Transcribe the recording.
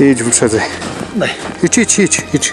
Ээж үлсээ. Ич ич ич ич.